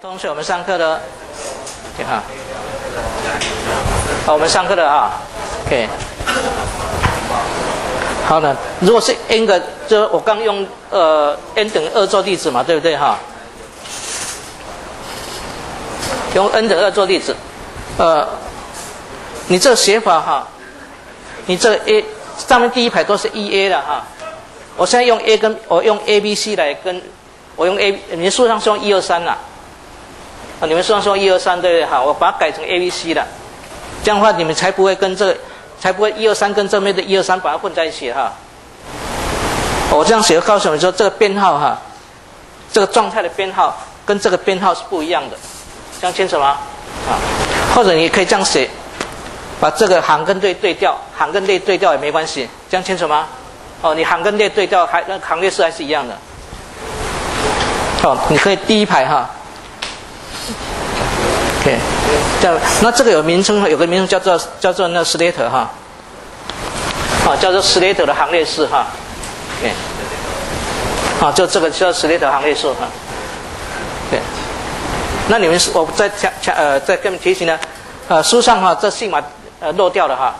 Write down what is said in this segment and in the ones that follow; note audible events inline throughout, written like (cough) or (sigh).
同学，我们上课了，你好，好，我们上课了啊，OK，好的，如果是 n 个，就我刚用呃 n 等于二做例子嘛，对不对哈？用 n 等于二做例子，呃，你这个写法哈，你这个 a 上面第一排都是 e a 的哈，我现在用 a 跟我用 a b c 来跟，我用 a，你书上是用一二三呐。啊，你们虽然说一二三对不对？哈，我把它改成 A、B、C 了，这样的话你们才不会跟这个，才不会一二三跟正面的一二三把它混在一起哈。我这样写，告诉你们说这个编号哈，这个状态的编号跟这个编号是不一样的，这样清楚吗？啊，或者你可以这样写，把这个行跟列对调，行跟列对调也没关系，这样清楚吗？哦，你行跟列对调还那行列式还是一样的。哦，你可以第一排哈。对叫那这个有名称，有个名称叫做叫做那 Slater 哈，啊叫做 Slater 的行列式哈。对啊就这个叫 Slater 行列式哈。对那你们是我再强强呃再跟你们提醒呢，呃书上哈这信码呃漏掉了哈，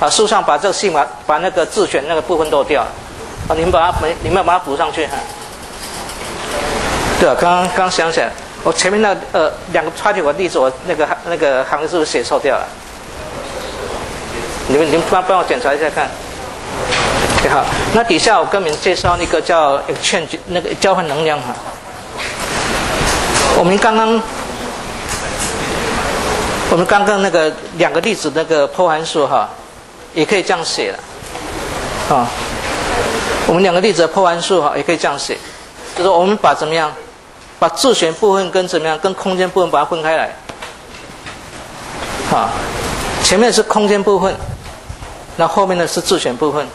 啊书上把这个信码把那个自选那个部分漏掉。了，啊你们把它没你们把它补上去哈，对啊刚刚刚想起来。我前面那呃两个插题我例子，我那个那个行是不是写错掉了？你们你们帮帮我检查一下看。好，那底下我跟你们介绍那个叫 exchange 那个交换能量哈。我们刚刚我们刚刚那个两个例子那个破函数哈，也可以这样写了啊。我们两个例子的破函数哈，也可以这样写，就是我们把怎么样？把自选部分跟怎么样，跟空间部分把它分开来，啊，前面是空间部分，那后面呢是自选部分。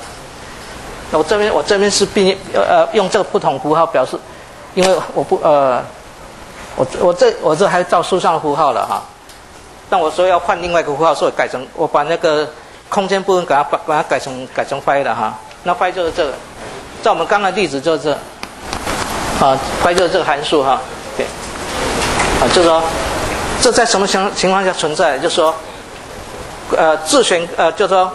那我这边我这边是并呃用这个不同符号表示，因为我不呃，我我这我这还照书上的符号了哈。但我说要换另外一个符号，所以改成我把那个空间部分给它把把它改成改成 phi 了哈。那 phi 就是这个，在我们刚才例子就是这。啊，怀就是这个函数哈，对，啊，就说，这在什么情情况下存在？就说，呃，自旋呃，就说，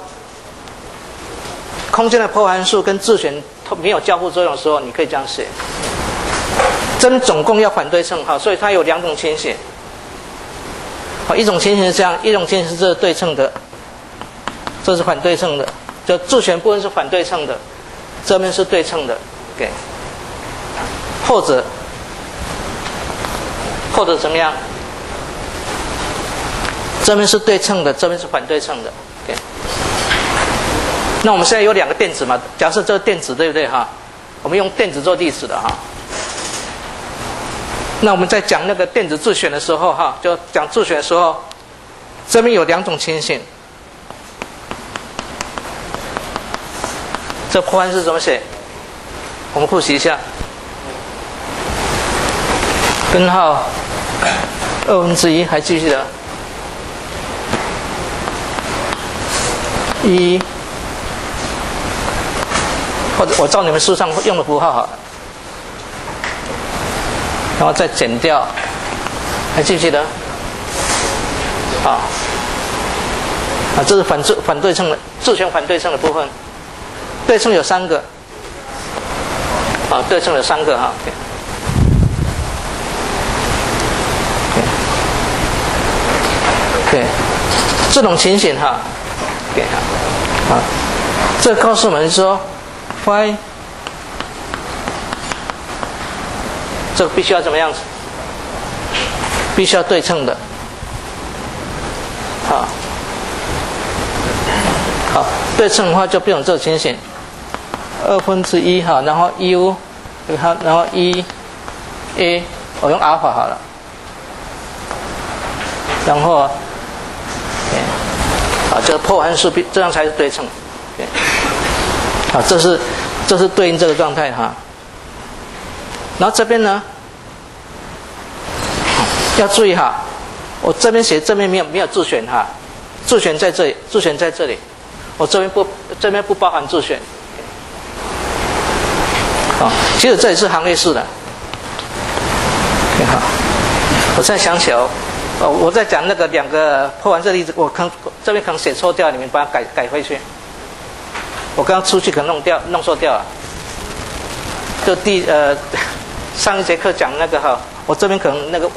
空间的破函数跟自旋它没有交互作用的时候，你可以这样写。真总共要反对称哈，所以它有两种情形。啊，一种情形是这样，一种情形是这是对称的，这是反对称的，就自旋部分是反对称的，这边是对称的，给。或者，或者怎么样？这边是对称的，这边是反对称的。对。那我们现在有两个电子嘛？假设这个电子对不对哈？我们用电子做例子的哈。那我们在讲那个电子自选的时候哈，就讲自选的时候，这边有两种情形。这破案是怎么写？我们复习一下。根号。二分之一还继续的，一。或者我照你们书上用的符号好，然后再减掉，还记不记得？啊啊，这是反自反对称的自旋反对称的部分，对称有三个，啊，对称有三个哈。这种情形哈，给哈，啊，这告诉我们说，y，这个必须要怎么样子？必须要对称的，好，好，对称的话就变成这种情形，二分之一哈，然后 u，好，然后一 a，我用阿尔法好了，然后。啊，这个破函数这样才是对称。好，这是这是对应这个状态哈。然后这边呢，要注意哈，我这边写这边没有没有自选哈，自选在这里，自选在这里，我这边不这边不包含自选。啊，其实这里是行列式的。好，我现在想起来哦，哦，我在讲那个两个破完这例子，我可能这边可能写错掉，你们把它改改回去。我刚刚出去可能弄掉，弄错掉了。就第呃 (laughs) 上一节课讲那个哈，我这边可能那个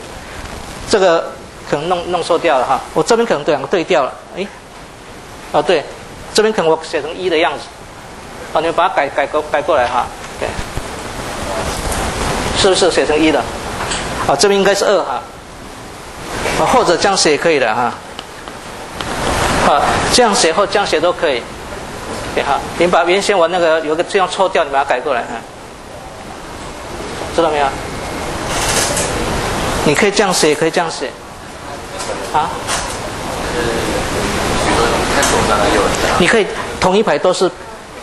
这个可能弄弄错掉了哈，我这边可能两个对调了，哎，哦对，这边可能我写成一的样子，哦，你们把它改改过改过来哈，对，是不是写成一的？啊，这边应该是二哈，或者这样写也可以的哈，啊这样写或这样写都可以。好，你把原先我那个有个这样错掉，你把它改过来，哈，知道没有？你可以这样写，也可以这样写，啊？你可以同一排都是，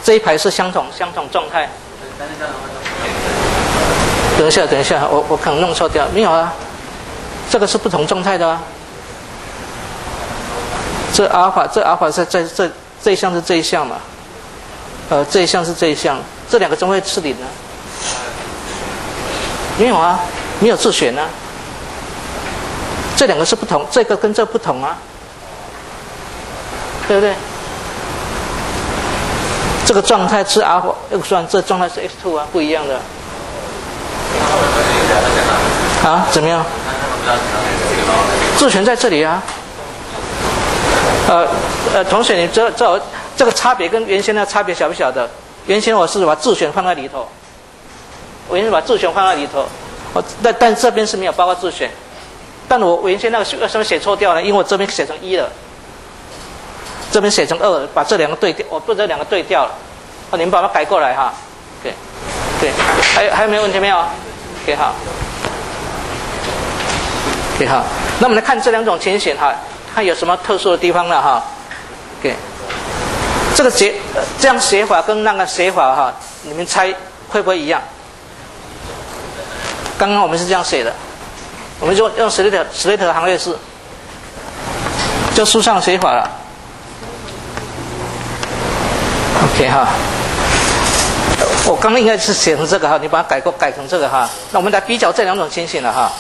这一排是相同相同状态。等一下，等一下，我我可能弄错掉，没有啊？这个是不同状态的啊。这阿尔法，这阿尔法在在这这一项是这一项嘛？呃，这一项是这一项，这两个怎么会吃零呢？没有啊，没有自选呢。这两个是不同，这个跟这不同啊，对不对？这个状态是 R 又算，这状态是 X two 啊，不一样的。啊，怎么样？自选在这里啊。呃呃，同学，你这这。这个差别跟原先的差别小不小的？原先我是把自选放在里头，我原先把自选放在里头，我但但这边是没有包括自选，但我原先那个为什么写错掉呢？因为我这边写成一了，这边写成二，把这两个对调，我把这两个对调了，啊，你们把它改过来哈，对，对，还有还有没有问题没有？给好，给好，那我们来看这两种情形哈，它有什么特殊的地方了哈，给。这个写这样写法跟那个写法哈，你们猜会不会一样？刚刚我们是这样写的，我们就用 Slate Slate 行列式，就书上写法了。OK 哈，我刚刚应该是写成这个哈，你把它改过改成这个哈。那我们来比较这两种情形了哈。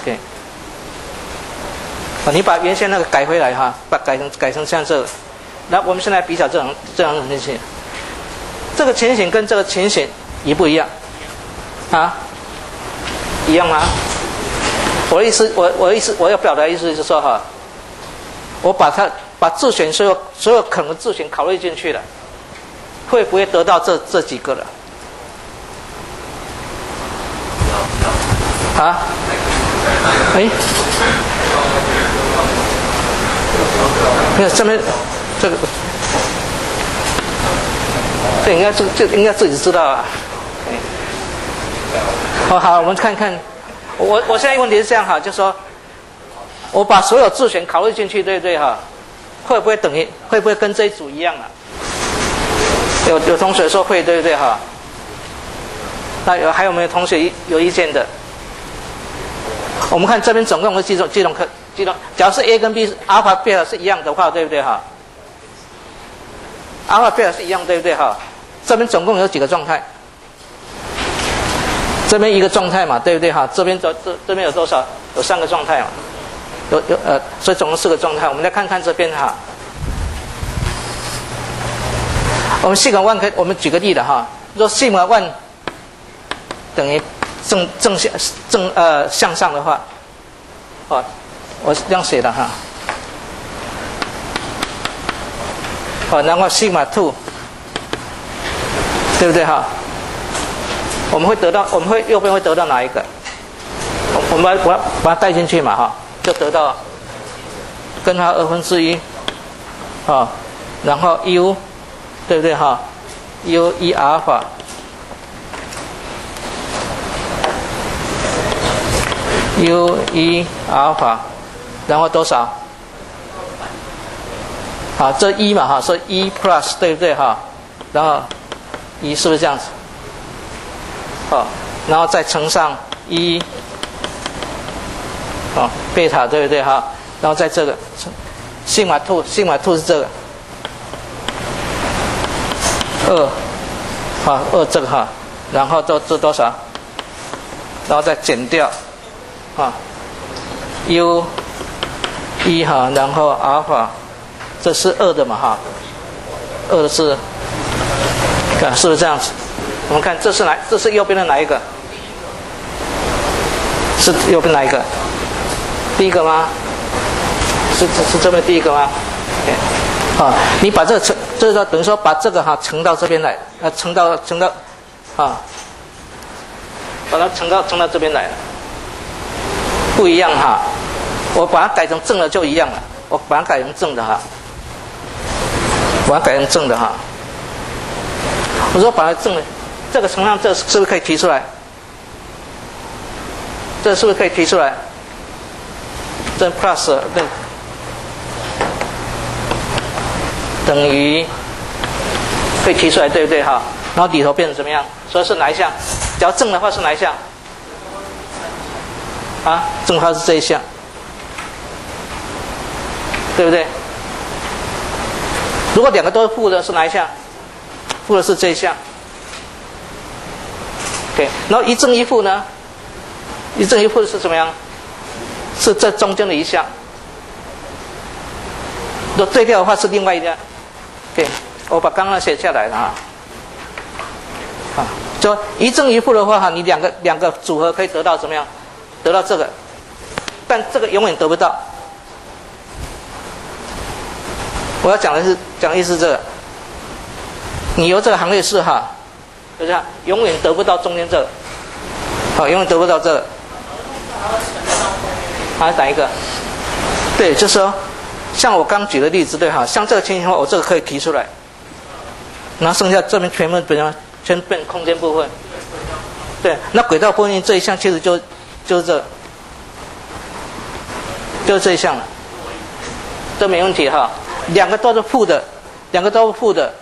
OK，你把原先那个改回来哈，把改成改成像这个。那我们现在比较这种这样的情形，这个情形跟这个情形一不一样？啊？一样吗？我的意思，我我的意思，我要表达的意思是说哈，我把它把自选所有所有可能自选考虑进去了，会不会得到这这几个了？啊？哎？没有这边。这个，这应该自这应该自己知道啊。哦好，我们看看，我我现在问题是这样哈，就说，我把所有自选考虑进去，对不对哈？会不会等于会不会跟这一组一样啊？有有同学说会，对不对哈？那有还有没有同学有意见的？我们看这边总共有几种几种可几种，假设 A 跟 B 是阿尔法贝塔是一样的话，对不对哈？阿尔法贝塔是一样，对不对哈？这边总共有几个状态？这边一个状态嘛，对不对哈？这边这这这边有多少？有三个状态嘛？有有呃，所以总共四个状态。我们来看看这边哈。我们西格万可以，我们举个例的哈。若西格万等于正正向正呃向上的话，哦，我是这样写的哈。好，然后西马 two，对不对哈？我们会得到，我们会右边会得到哪一个？我我们把把把它带进去嘛哈，就得到跟它二分之一，啊，然后 u，对不对哈？u 一阿尔法，u 一阿尔法，然后多少？好，这一嘛哈，是一 plus 对不对哈？然后一是不是这样子？好，然后再乘上一，好，贝塔对不对哈？然后在这个西马 two，西马 two 是这个二，好二这个哈，然后这这多少？然后再减掉，啊，u 一哈，然后阿尔法，这是二的嘛哈，二的是，看是不是这样子？我们看这是哪？这是右边的哪一个？是右边哪一个？第一个吗？是是这边第一个吗？啊，你把这个乘，这个等于说把这个哈乘到这边来，啊，乘到乘到，啊，把它乘到乘到这边来了，不一样哈。我把它改成正的就一样了，我把它改成正的哈，把它改成正的哈。我说把它正的，这个乘上这是不是可以提出来？这是不是可以提出来？这 plus 对。等于可以提出来，对不对哈？然后里头变成怎么样？所以是哪一项？只要正的话是哪一项？啊，正的话是这一项，对不对？如果两个都负的，是哪一项？负的是这一项。对，然后一正一负呢？一正一负是怎么样？是这中间的一项。如果对调的话是另外一项。对，我把刚刚写下来了啊。啊，就一正一负的话哈，你两个两个组合可以得到怎么样？得到这个，但这个永远得不到。我要讲的是讲的意思是这个，你由这个行列式哈，就这样，永远得不到中间这个，好，永远得不到这个。还是哪一个？对，就是说。像我刚举的例子对哈，像这个情形的话，我这个可以提出来，那剩下这边全部变成全变空间部分，对，那轨道部分这一项其实就就是这，就是这一项了，都没问题哈。两个都是负的，两个都是负的，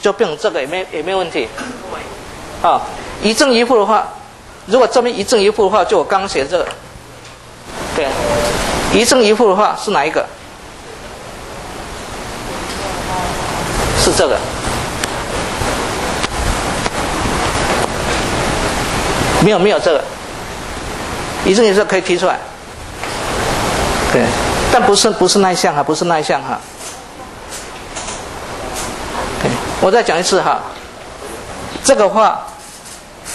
就变成这个也没也没问题，啊，一正一负的话，如果这边一正一负的话，就我刚刚写的这个，对，一正一负的话是哪一个？是这个，没有没有这个，一正一负可以提出来，对，但不是不是那一项哈，不是那一项哈。我再讲一次哈，这个话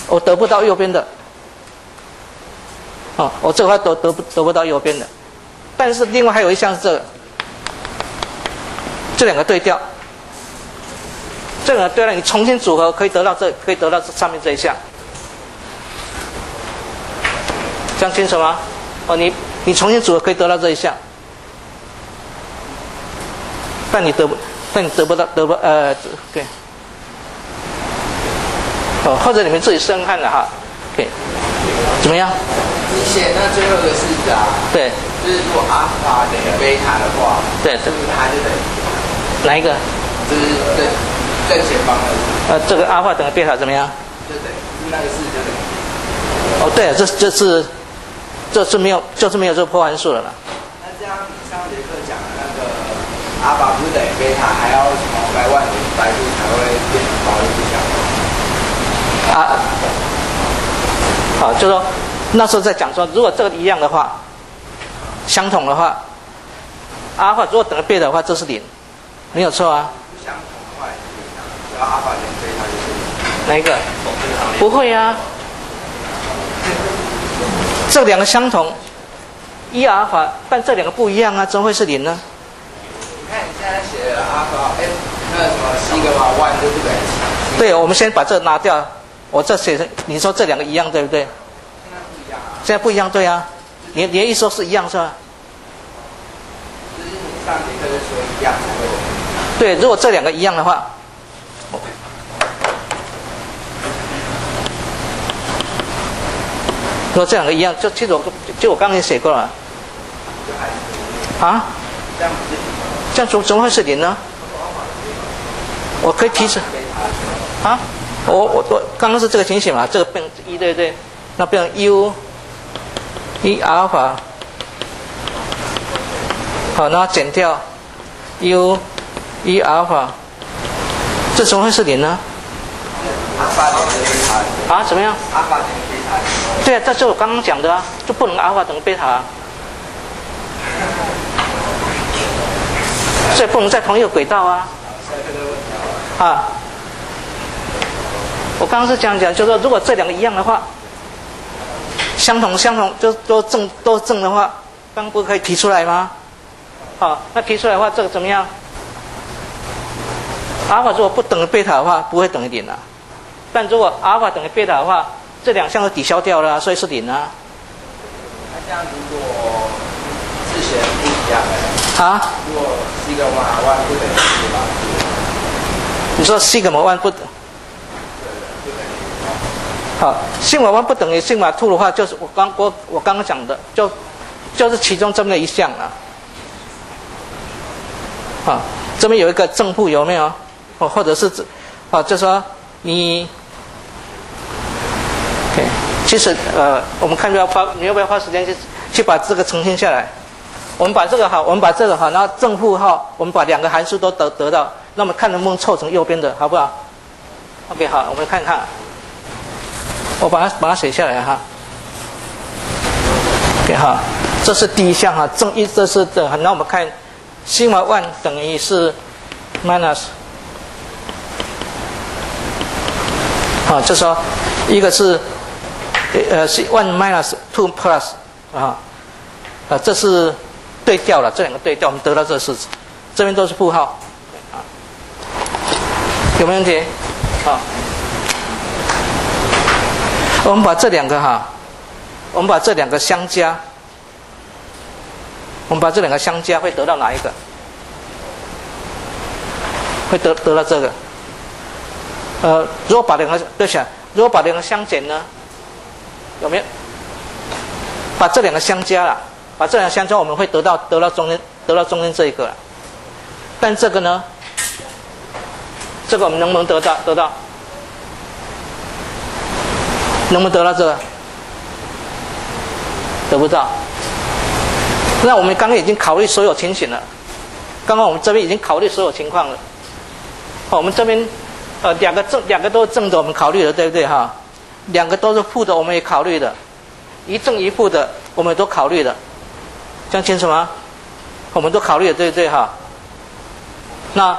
我得不到右边的，哦，我这个话得得不得不到右边的，但是另外还有一项是这个，这两个对调。这个对了，你重新组合可以得到这，可以得到这上面这一项，这样清楚吗？哦，你你重新组合可以得到这一项，但你得不，但你得不到，得不呃，对，哦，或者你们自己深看的哈，对，怎么样？你写那最后的式子啊？对，就是如果阿尔法等于贝塔的话，对，是不是它就等于哪一个？就是对。正前方的，呃，这个阿尔法等于贝塔怎么样？就等于那个是就等于。哦，对，这这是，这是没有，就是没有这个破函数了啦。那这样上节课讲的那个阿尔法不是等于贝塔，还要什么百万年百度才会变成高一不小？啊，好，就说那时候在讲说，如果这个一样的话，相同的话，阿尔法如果等于贝塔的话，这是零，没有错啊。阿法减贝塔就是哪一个？不会啊，这两个相同，一阿尔法，但这两个不一样啊，怎么会是零呢？对，我们先把这拿掉，我这写成，你说这两个一样对不对？现在不一样对啊。你你的意思说是一样是吧？就是你上节课就说一样。对，如果这两个一样的话。说这两个一样，就其实我就我刚才写过了。啊？这样怎怎么会是零呢？我可以提示。啊？我我我刚刚是这个情形嘛？这个变一对不对？那变成 u 一阿尔法，好，那减掉 u 一阿尔法，这怎么会是零呢？啊？怎么样？对啊，这是我刚刚讲的啊，就不能阿尔法等于贝塔。啊所以不能在同一个轨道啊。啊，我刚刚是讲讲，就是说如果这两个一样的话，相同相同就都正都正的话，刚不可以提出来吗？好，那提出来的话，这个怎么样？阿尔法如果不等于贝塔的话，不会等于零啊。但如果阿尔法等于贝塔的话，这两项都抵消掉了，所以是零啊。那这样如果字写不一样的？啊？如果西格玛 one 不等于西吗？你说西格玛 one 不等？好，西格玛 one 不等于西格玛 two 的话，就是我刚我我刚刚讲的，就就是其中这么一项啊。好，这边有一个正负有没有？哦，或者是指，啊，就说你，OK，其实呃，我们看要花，你要不要花时间去去把这个呈现下来？我们把这个好，我们把这个好，然后正负号，我们把两个函数都得得到，那么看能不能凑成右边的，好不好？OK，好，我们看看，我把它把它写下来哈。OK 哈，这是第一项哈，正一这是的，那我们看西瓦 one 等于是 minus。啊，就说一个是呃是 one minus two plus 啊，啊这是对调了，这两个对调，我们得到这个式子，这边都是负号，啊，有没有问题？好，我们把这两个哈，我们把这两个相加，我们把这两个相加会得到哪一个？会得得到这个。呃，如果把两个对起来，如果把两个相减呢，有没有？把这两个相加了，把这两相加，我们会得到得到中间得到中间这一个。但这个呢，这个我们能不能得到得到？能不能得到这个？得不到。那我们刚刚已经考虑所有情形了，刚刚我们这边已经考虑所有情况了。我们这边。呃，两个正，两个都是正的，我们考虑了，对不对哈？两个都是负的，我们也考虑的，一正一负的，我们都考虑的，这样清楚吗？我们都考虑了，对不对哈？那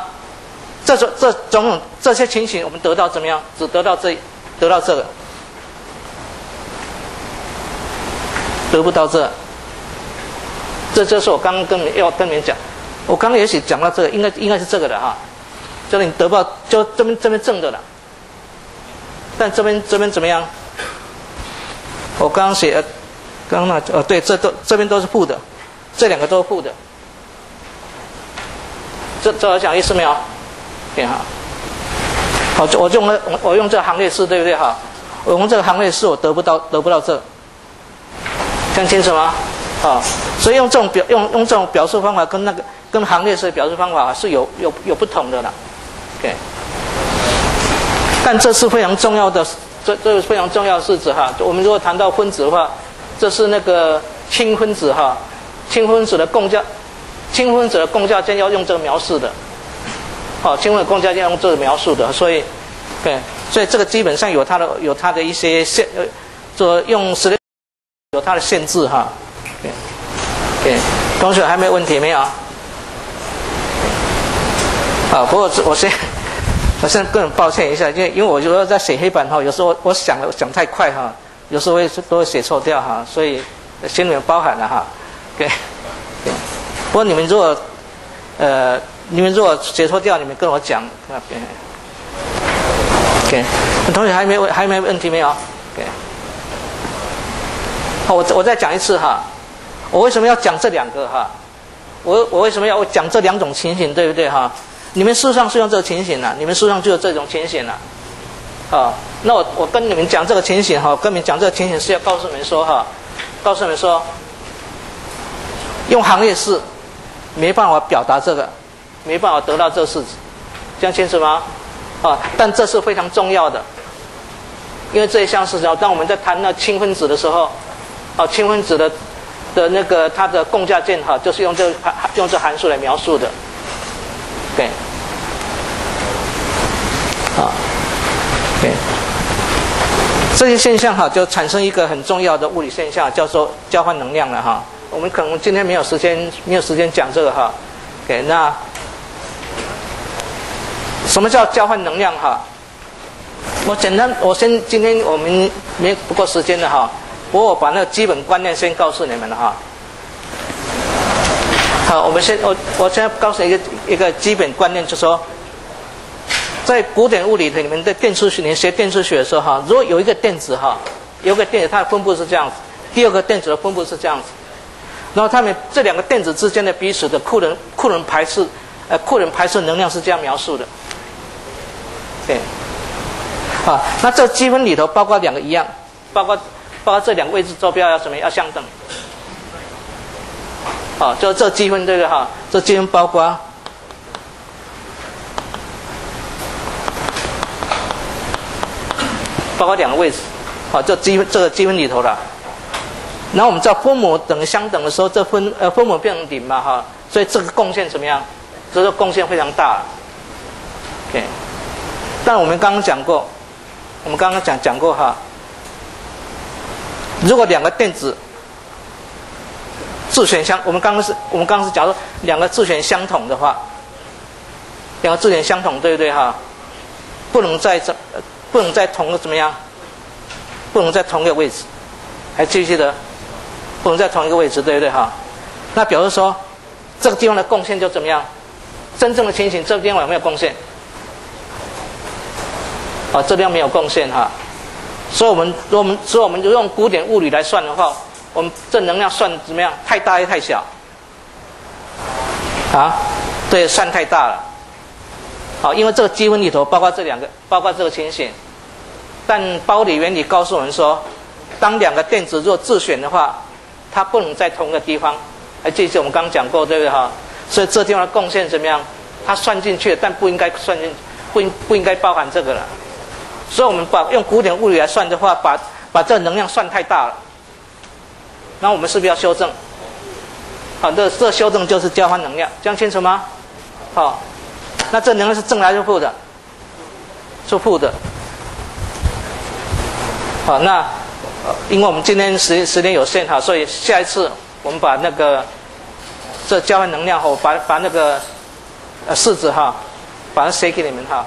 这种这种种这些情形，我们得到怎么样？只得到这，得到这个，得不到这，这就是我刚刚跟你要跟你们讲，我刚刚也许讲到这个，应该应该是这个的哈。就是你得不到，就这边这边正的了，但这边这边怎么样？我刚刚写，刚刚那呃对，这都这边都是负的，这两个都是负的，这这讲意思没有？挺好。好，我用了我用这行列式对不对哈？我用这个行列式我得不到得不到这，看清楚吗？啊，所以用这种表用用这种表述方法跟那个跟行列式表述方法是有有有不同的了。对但这是非常重要的，这这是非常重要的式子哈。我们如果谈到分子的话，这是那个氢分子哈，氢分子的共价，氢分子的共价键要用这个描述的，好，氢分子共价键用这个描述的，所以，对，所以这个基本上有它的有它的一些限，呃，做用十六有它的限制哈。对，对同学还没有问题没有？啊，不过我先，(laughs) 我先个人抱歉一下，因为因为我有时候在写黑板哈，有时候我想的想太快哈，有时候会都会写错掉哈，所以心里面包含了哈。对，不过你们如果呃，你们如果解错掉，你们跟我讲那边。OK，同学还没问，还没问题没有？OK，好，我我再讲一次哈，我为什么要讲这两个哈？我我为什么要讲这两种情形，对不对哈？你们书上是用这个情形呢，你们书上就有这种情形了，啊，那我我跟你们讲这个情形哈，跟你们讲这个情形是要告诉你们说哈，告诉你们说，用行列式没办法表达这个，没办法得到这个式子，这样清楚吗？啊，但这是非常重要的，因为这一项是要当我们在谈那氢分子的时候，啊，氢分子的的那个它的共价键哈，就是用这用这函数来描述的。对，啊，对，这些现象哈，就产生一个很重要的物理现象，叫做交换能量了哈。我们可能今天没有时间，没有时间讲这个哈。给那什么叫交换能量哈？我简单，我先今天我们没不够时间了哈，我我把那个基本观念先告诉你们了哈。好，我们先我我现在告诉一个一个基本观念，就是说，在古典物理里面的电磁学，你学电磁学的时候哈，如果有一个电子哈，有个电子它的分布是这样子，第二个电子的分布是这样子，然后它们这两个电子之间的彼此的库仑库仑排斥，呃库仑排斥能量是这样描述的，对，啊，那这积分里头包括两个一样，包括包括这两个位置坐标要什么要相等。好，就这积分这个哈，这积分包括包括两个位置，好，这积分这个积分里头的。然后我们知道分母等相等的时候，这分呃分母变成零嘛哈，所以这个贡献怎么样？这个贡献非常大。OK，但我们刚刚讲过，我们刚刚讲讲过哈，如果两个电子。自旋相，我们刚刚是，我们刚刚是假如两个自旋相同的话，两个自旋相同，对不对哈？不能在这，不能在同个怎么样？不能在同个位置，还记不记得？不能在同一个位置，对不对哈？那比如说，这个地方的贡献就怎么样？真正的情形，这个地方有没有贡献？啊，这地方没有贡献哈。所以我们，我们，所以我们就用古典物理来算的话。我们这能量算怎么样？太大还是太小？啊，对，算太大了。好，因为这个积分里头包括这两个，包括这个情形。但包里原理告诉我们说，当两个电子若自旋的话，它不能在同一个地方。还记得我们刚刚讲过，对不对哈？所以这地方的贡献怎么样？它算进去，但不应该算进，不应不应该包含这个了。所以我们把用古典物理来算的话，把把这能量算太大了。那我们是不是要修正？好，这这修正就是交换能量，讲清楚吗？好，那这能量是正还是负的？是负的。好，那呃因为我们今天时时间有限哈，所以下一次我们把那个这交换能量后，把把那个呃式子哈，把它写给你们哈。